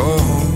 Oh.